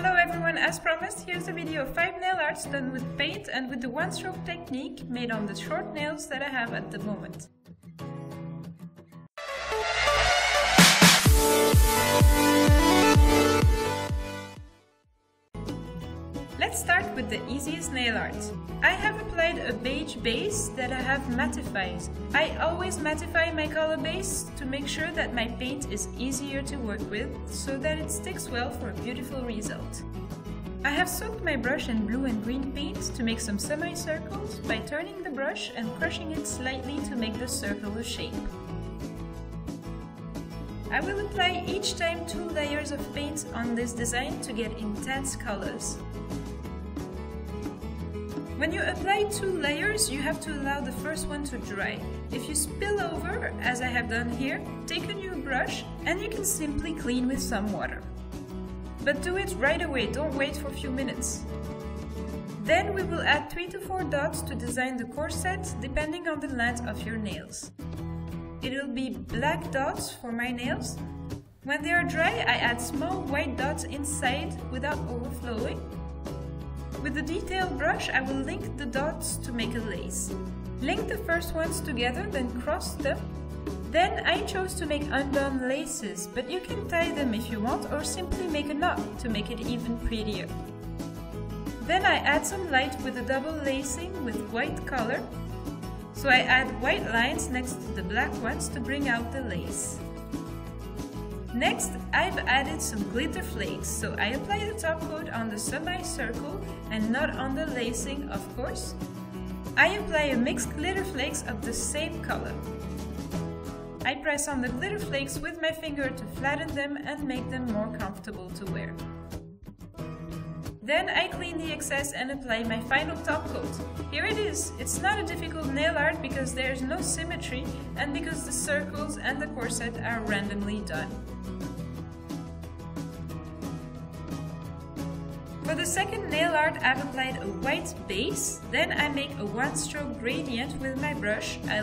Hello everyone, as promised, here's a video of 5 nail arts done with paint and with the one-stroke technique made on the short nails that I have at the moment. Let's start with the easiest nail art. I have applied a beige base that I have mattified. I always mattify my color base to make sure that my paint is easier to work with so that it sticks well for a beautiful result. I have soaked my brush in blue and green paint to make some semicircles by turning the brush and crushing it slightly to make the circle a shape. I will apply each time two layers of paint on this design to get intense colors. When you apply two layers, you have to allow the first one to dry. If you spill over, as I have done here, take a new brush and you can simply clean with some water. But do it right away, don't wait for a few minutes. Then we will add 3 to 4 dots to design the corset depending on the length of your nails. It will be black dots for my nails. When they are dry, I add small white dots inside without overflowing with the detail brush, I will link the dots to make a lace. Link the first ones together, then cross them. Then I chose to make undone laces, but you can tie them if you want or simply make a knot to make it even prettier. Then I add some light with a double lacing with white color. So I add white lines next to the black ones to bring out the lace. Next, I've added some glitter flakes, so I apply the top coat on the semicircle and not on the lacing, of course. I apply a mixed glitter flakes of the same color. I press on the glitter flakes with my finger to flatten them and make them more comfortable to wear. Then I clean the excess and apply my final top coat. Here it is! It's not a difficult nail art because there's no symmetry and because the circles and the corset are randomly done. For the second nail art I've applied a white base, then I make a one stroke gradient with my brush. I